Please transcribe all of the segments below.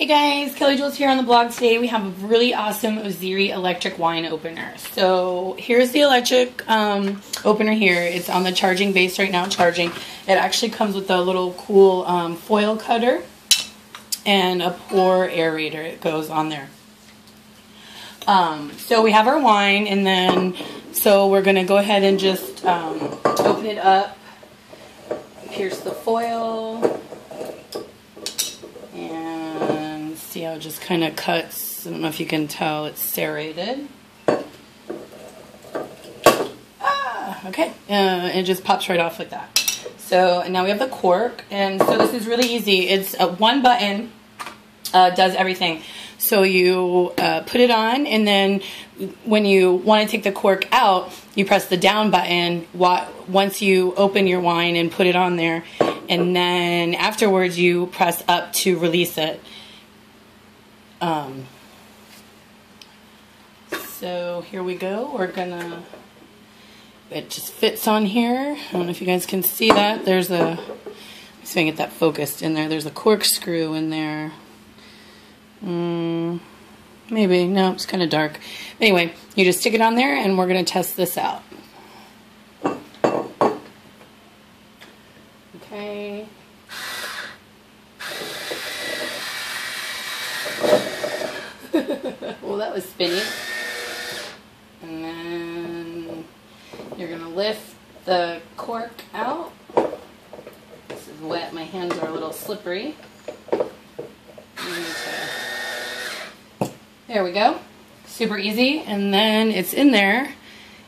Hey guys, Cali Julz here on the blog. Today we have a really awesome Ozeri electric wine opener. So here's the electric um, opener here. It's on the charging base right now, charging. It actually comes with a little cool um, foil cutter and a pour aerator. It goes on there. Um, so we have our wine and then, so we're going to go ahead and just um, open it up, pierce the foil, see how it just kind of cuts. I don't know if you can tell it's serrated. Ah, okay, uh, it just pops right off like that. So now we have the cork, and so this is really easy. It's uh, one button uh, does everything. So you uh, put it on, and then when you want to take the cork out, you press the down button once you open your wine and put it on there, and then afterwards you press up to release it. Um, so here we go. We're gonna, it just fits on here. I don't know if you guys can see that. There's a, see if I get that focused in there. There's a corkscrew in there. Mm, maybe, no, it's kind of dark. Anyway, you just stick it on there and we're gonna test this out. Okay. well, that was spinny. And then you're going to lift the cork out. This is wet. My hands are a little slippery. There we go. Super easy. And then it's in there.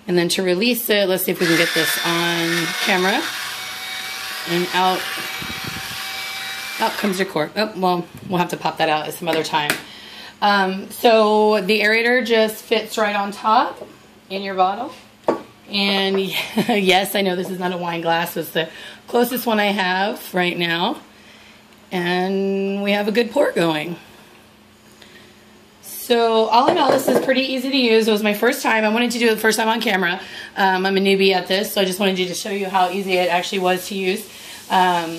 And then to release it, let's see if we can get this on camera. And out, out comes your cork. Oh, well, we'll have to pop that out at some other time. Um, so the aerator just fits right on top in your bottle. And yes, I know this is not a wine glass. It's the closest one I have right now. And we have a good pour going. So all in all, this is pretty easy to use. It was my first time. I wanted to do it the first time on camera. Um, I'm a newbie at this, so I just wanted to show you how easy it actually was to use. Um,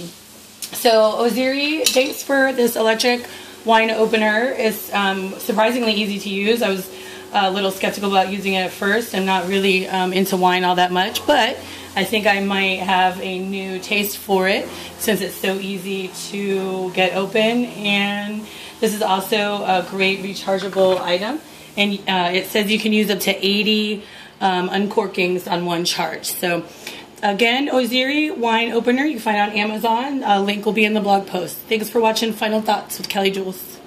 so Ozeri, thanks for this electric wine opener. It's um, surprisingly easy to use. I was a little skeptical about using it at first. I'm not really um, into wine all that much, but I think I might have a new taste for it since it's so easy to get open. And this is also a great rechargeable item. And uh, it says you can use up to 80 um, uncorkings on one charge. So Again, Ozeri wine opener you can find on Amazon. A link will be in the blog post. Thanks for watching Final Thoughts with Cali Julz.